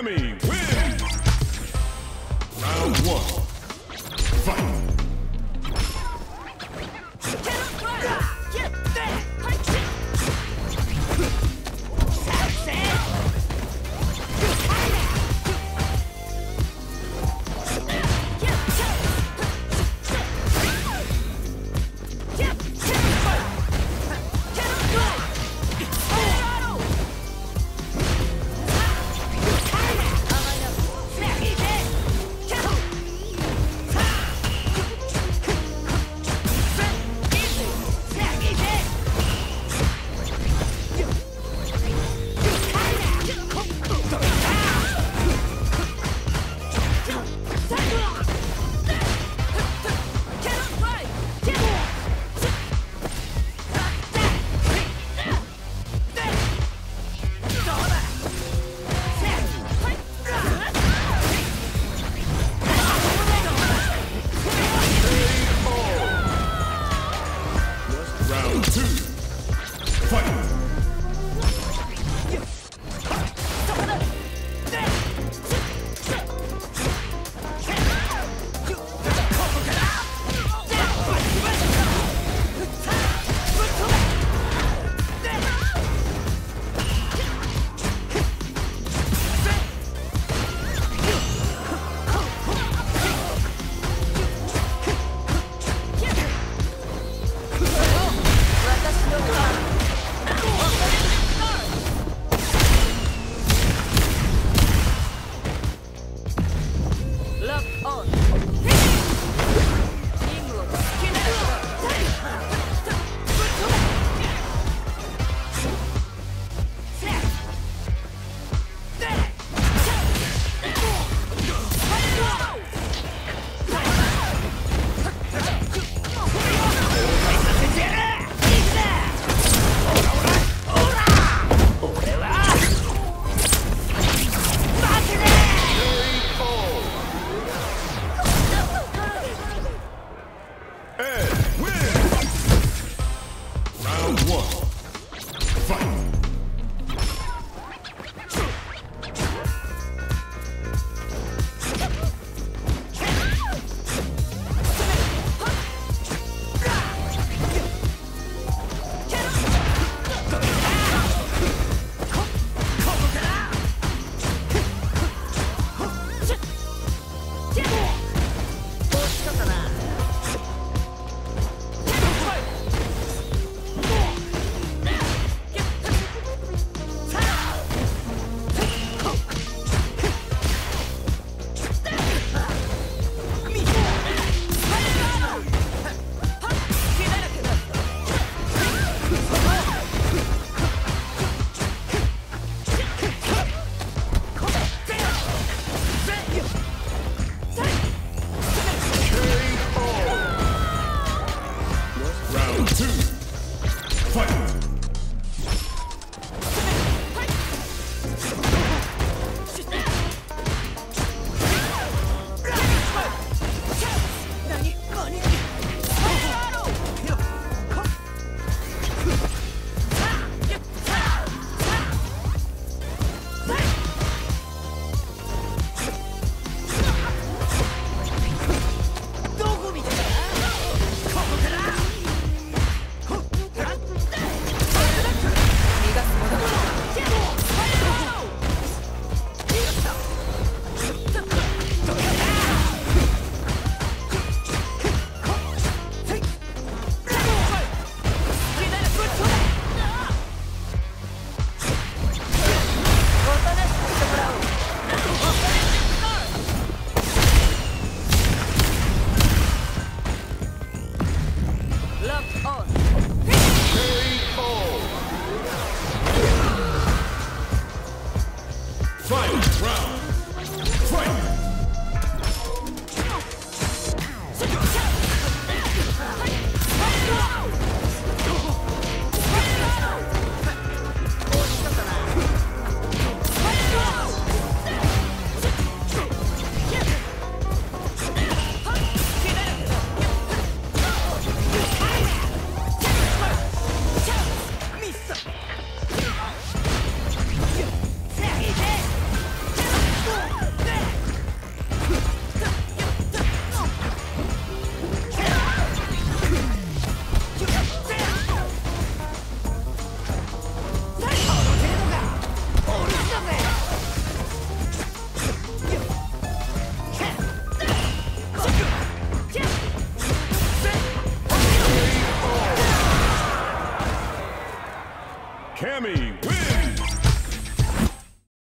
Cammy wins! Round one. Fight! Fight! Fight! Round! Fight!